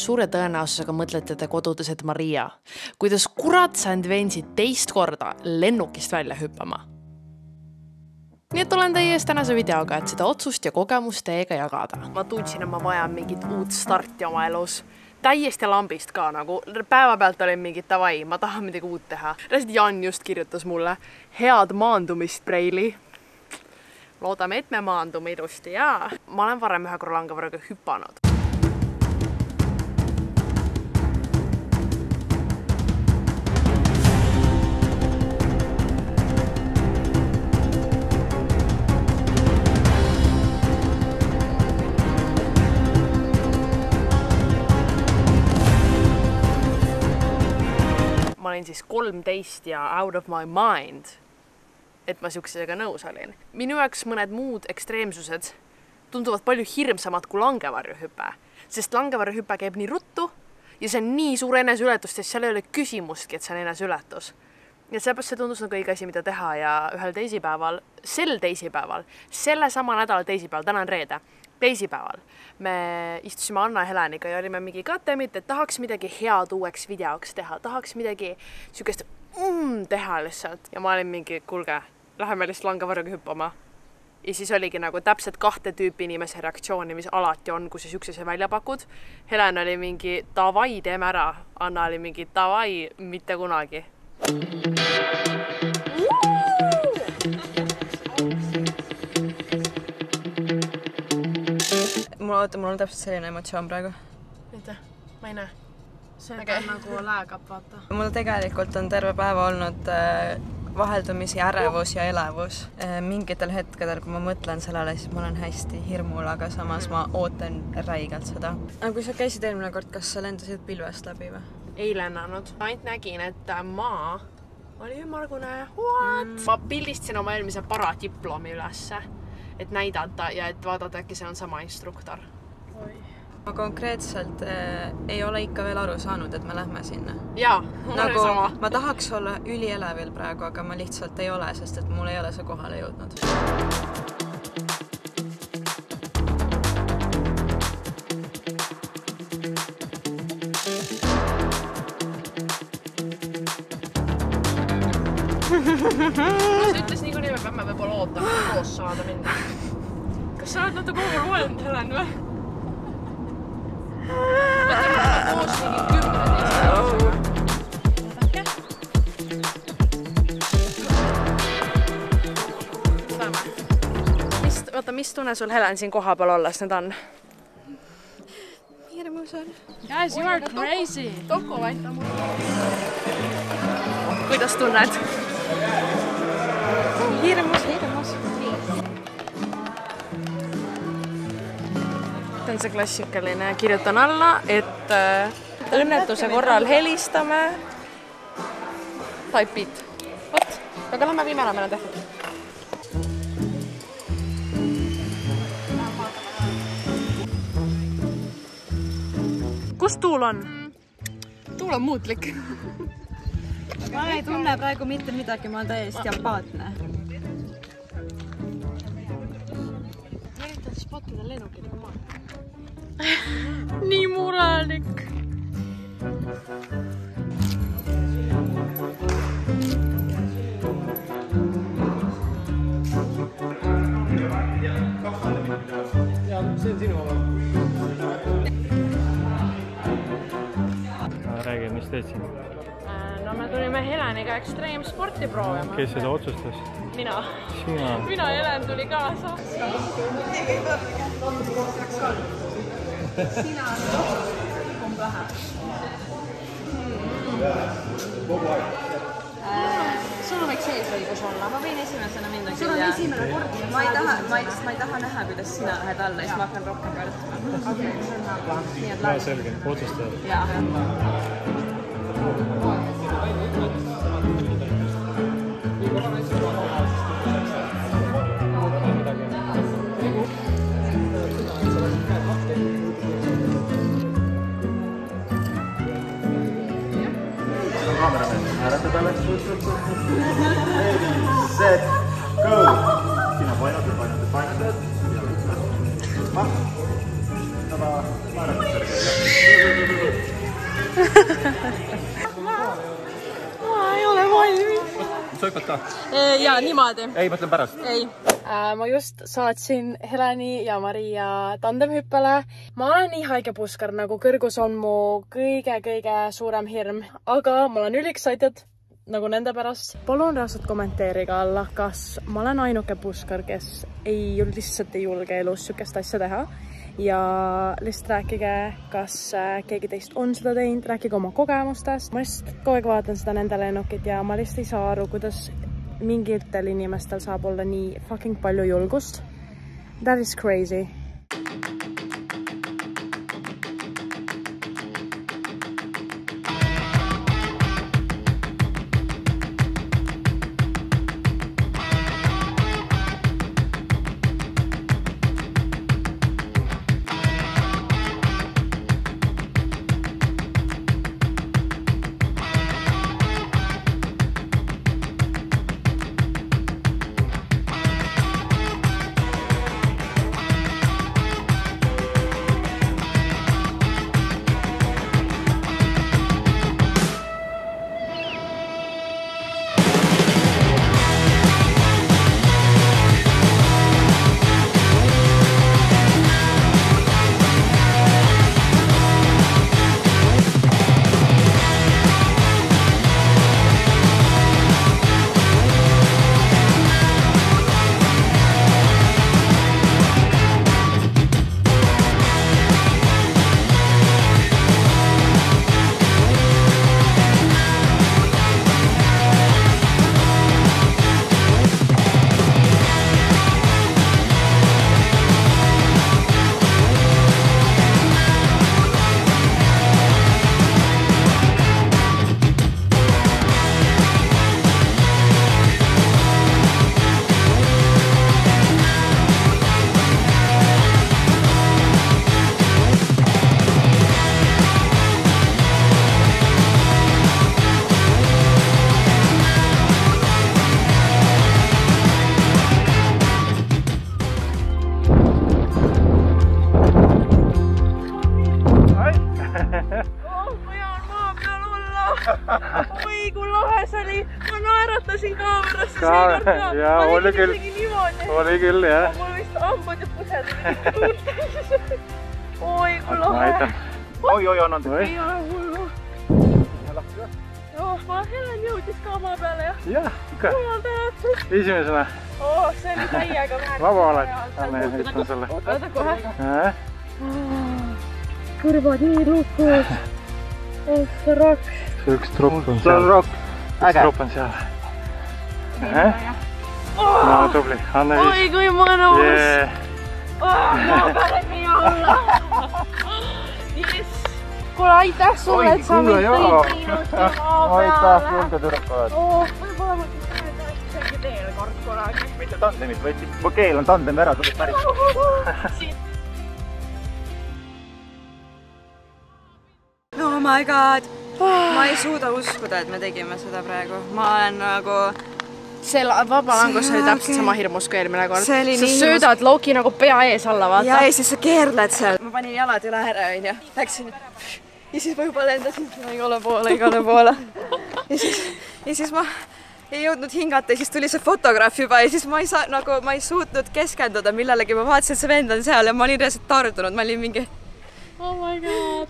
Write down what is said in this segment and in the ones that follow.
suure tõenäosusega mõtlete te kodudes, et Maria, kuidas kurat sa end veensid teist korda lennukist välja hüppama? nii et olen teie ees tänase videoga, et seda otsust ja kogemust teiega jagada. ma tundsin, et ma vajan mingit uut starti oma elus täiesti lambist ka nagu, päevapealt olin mingi davai, ma tahan midagi uut teha. reaalselt Jan just kirjutas mulle head maandumist, Preili. loodame, et me maandume ilusti ja ma olen varem ühe korra langevarjuga hüpanud olin siis kolmteist ja out of my mind, et ma siuksega nõus olin. minu jaoks mõned muud ekstreemsused tunduvad palju hirmsamad kui langevarjuhüpe, sest langevarjuhüpe käib nii ruttu ja see on nii suur eneseületus, sest seal ei ole küsimustki, et see on eneseületus. ja sellepärast see tundus nagu õige asi, mida teha ja ühel teisipäeval, sel teisipäeval, sellesama nädala teisipäeval, täna on reede teisipäeval me istusime Anna Heleniga ja olime mingi katemit, et tahaks midagi head uueks videoks teha, tahaks midagi siukest mm, teha lihtsalt ja ma olin mingi, kuulge, läheme lihtsalt langevarjuga hüppama. ja siis oligi nagu täpselt kahte tüüpi inimese reaktsiooni, mis alati on, kui sa siukse asja välja pakud. Helen oli mingi davai, teeme ära. Anna oli mingi davai, mitte kunagi. Mul, oota, mul on täpselt selline emotsioon praegu. näita, ma ei näe. see okay. nagu läägab, vaata. mul tegelikult on terve päev olnud äh, vaheldumisi ärevus ja elevus. mingitel hetkedel, kui ma mõtlen sellele, siis ma olen hästi hirmul, aga samas ma ootan räigelt seda. aga kui sa käisid eelmine kord, kas sa lendasid pilvest läbi või? ei lennanud, ainult nägin, et maa oli ümmargune. What mm.? ma pildistasin oma eelmise paradiplomi ülesse, et näidata ja et vaadata, äkki see on sama instruktor. ma konkreetselt äh, ei ole ikka veel aru saanud, et me lähme sinna. jaa, mul oli nagu sama. ma tahaks olla ülielevil praegu, aga ma lihtsalt ei ole, sest et mul ei ole see kohale jõudnud. ta ütles niikuinii, me peame võib-olla ootama, et koos saada minna. kas sa oled natuke overwhelmed, Helen või? koos mingi kümne mis, oota, mis tunne sul Helen siin kohapeal olles nüüd on? hirmus on. Guys, you are crazy. Toku aita mul. kuidas tunned? Hirmus. see on see klassikaline, kirjutan alla, et äh, õnnetuse korral helistame. Type it. vot, aga lähme viime ära, meil on tehtud. kus tuul on? tuul on muutlik. ma ei tunne praegu mitte midagi, ma olen täiesti apaatne. ma üritan spottida lennukit kui maal. nii murelik. räägi, mis teed siin? No me tulime Heleniga ekstreemsporti proovima. kes seda otsustas? mina. sina? mina Helen tuli kaasa. sul võiks eesõigus olla, ma võin esimesena minna sul on esimene kord. ma ei taha, ma ei, ma ei taha näha, kuidas sina lähed alla ja siis ma hakkan rohkem kartma. okei, see on hea. nii et no lähme. selge, otsustad. jaa. kaameramees, Ready, set, go! sinna painad ja painad ja painad ja ma, ma ei ole valmis. soikata? ja niimoodi. ei, ma ütlen pärast. ei ma just saatsin Heleni ja Maria tandemhüppele. ma olen nii haige puskar, nagu kõrgus on mu kõige-kõige suurem hirm, aga ma olen üliksaitud nagu nende pärast. palun reaalselt kommenteerige alla, kas ma olen ainuke puskar, kes ei, lihtsalt ei julge elus sihukest asja teha ja lihtsalt rääkige, kas äh, keegi teist on seda teinud, rääkige oma kogemustest. ma lihtsalt kogu aeg vaatan seda nende lennukit ja ma lihtsalt ei saa aru, kuidas mingitel inimestel saab olla nii fucking palju julgust. That is crazy. Oi lahe see oli, ma naeratasin kaamerasse Ka- jaa, oli küll. oli küll jah. mul vist hambad ja olid. oi kui lahe, aitan. oi-oi, annan teile. ei ole hullu. oh, ma, Helen jõudis ka maa peale ja jah, ikka jumal tänatud. esimesena oh, see oli täiega väärtus. vaba oled. anna, näitan sulle. oota kohe. kõrvad nii lukud. oh, see üks tropp on see on seal. rokk. üks tropp on seal. no tubli, anna viis. oi kui mõnus Yeah. oh,. hea olla. jess. kuule, aitäh sulle, et sa mind tõid ilusti maa aitäh, peale. julge tüdruk oled. oh, võib-olla ma isegi veel kord kunagi. mitte tandemit, vaid keel on tandem ära, tuleb päris. My god, ma ei suuda uskuda, et me tegime seda praegu, ma olen nagu see la- vaba langus oli täpselt sama hirmus kui eelmine kord. Sa nii söödad Loki nagu pea ees alla, ja vaata. ja siis sa keerled seal. ma panin jalad üle ääre onju, läksin ja siis ma juba lendasin igale poole, igale poole. ja siis, ja siis ma ei jõudnud hingata ja siis tuli see fotograaf juba ja siis ma ei saa nagu, ma ei suutnud keskenduda millelegi, ma vaatasin, et see vend on seal ja ma olin reaalselt tardunud, ma olin mingi oh my god.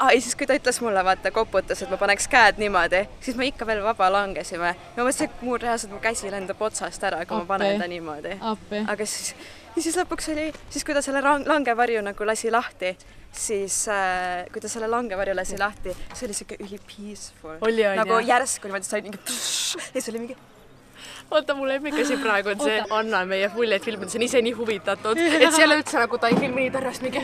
ah,. ja siis, kui ta ütles mulle, vaata, koputas, et ma paneks käed niimoodi, siis me ikka veel vaba langesime. ma mõtlesin, et mul reaalselt mu käsi lendab otsast ära, kui ma panen Appi. ta niimoodi. appi. aga siis, ja siis lõpuks oli, siis kui ta selle langevarju nagu lasi lahti, siis äh, kui ta selle langevarju lasi lahti, see oli siuke üli peaceful. Nagu järsku niimoodi sai mingi ja siis oli mingi vaata, mu lemmikasi praegu on see Anna meie Fulliet filmides on ise nii huvitatud, et see ei ole üldse nagu ta ei filmi nii tõrjast mingi.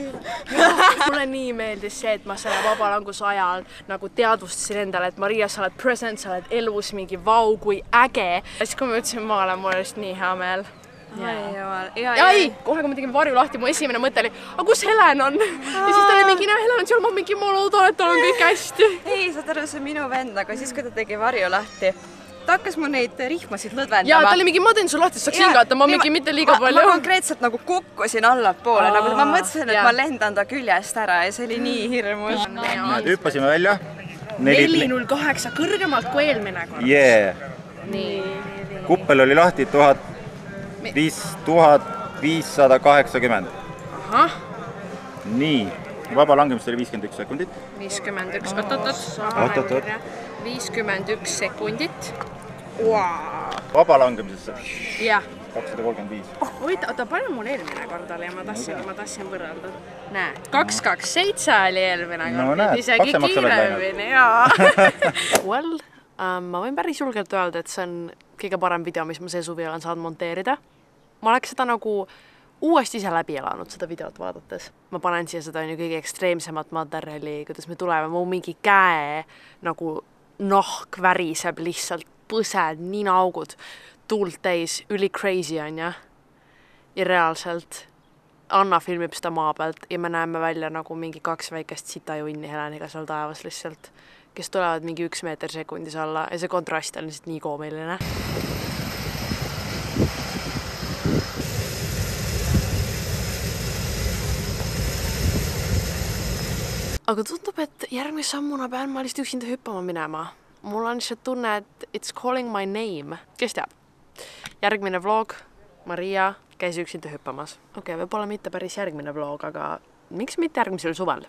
mulle nii meeldis see, et ma selle vabalanguse ajal nagu teadvustasin endale, et Maria, sa oled present, sa oled elus, mingi vau, kui äge. ja siis, kui ma jõudsin maale, mul oli lihtsalt nii hea meel. jumal, ja, ja ei, kohe kui ma tegin varju lahti, mu esimene mõte oli, aga kus Helen on? ja siis ta oli mingi, no Helen on seal, ma mingi, ma loodan, et tal on kõik hästi. ei, saad aru, see on minu vend, aga siis, kui ta tegi varju lahti, ta hakkas mul neid rihmasid lõdvendama. ja ta oli mingi, ma teen su lahti, saaks hingata, ma mingi mitte liiga ma, palju ma. konkreetselt nagu kukkusin allapoole, nagu ma mõtlesin, et jaa. ma lendan ta küljest ära ja see oli nii hirmus. hüppasime välja. neli null kaheksa, kõrgemalt kui eelmine kord. Yeah. kuppel oli lahti tuhat viis, tuhat viissada kaheksakümmend. ahah, nii, vaba langemist oli viiskümmend üks sekundit. viiskümmend üks, oot-oot-oot. Viiskümmend üks sekundit wow.. vaba langemisesse jah. kakssada kolmkümmend viis. huvitav, oota, palju mul eelmine kord oli, ma tahtsin, ma tahtsin võrrelda. näe, kaks, kaks, seitse oli eelmine No kord, näed, isegi kiiremini jaa. Well um,, ma võin päris julgelt öelda, et see on kõige parem video, mis ma see suvi olen saanud monteerida. ma oleks seda nagu uuesti ise läbi elanud, seda videot vaadates. ma panen siia seda on ju kõige ekstreemsemat materjali, kuidas me tuleme, mu mingi käe nagu nahk väriseb lihtsalt, põsed, ninaaugud, tuult täis, üli crazy on ju. ja reaalselt Anna filmib seda maa pealt ja me näeme välja nagu mingi kaks väikest sitajunni Heleniga seal taevas lihtsalt, kes tulevad mingi üks meeter sekundis alla ja see kontrast on lihtsalt nii koomiline. Aga tundub, et järgmise sammuna pean ma lihtsalt üksinda hüppama minema. mul on lihtsalt tunne, et it's calling my name, kes teab. järgmine vlog, Maria käis üksinda hüppamas. okei okay,, võib-olla mitte päris järgmine vlog, aga miks mitte järgmisel suvel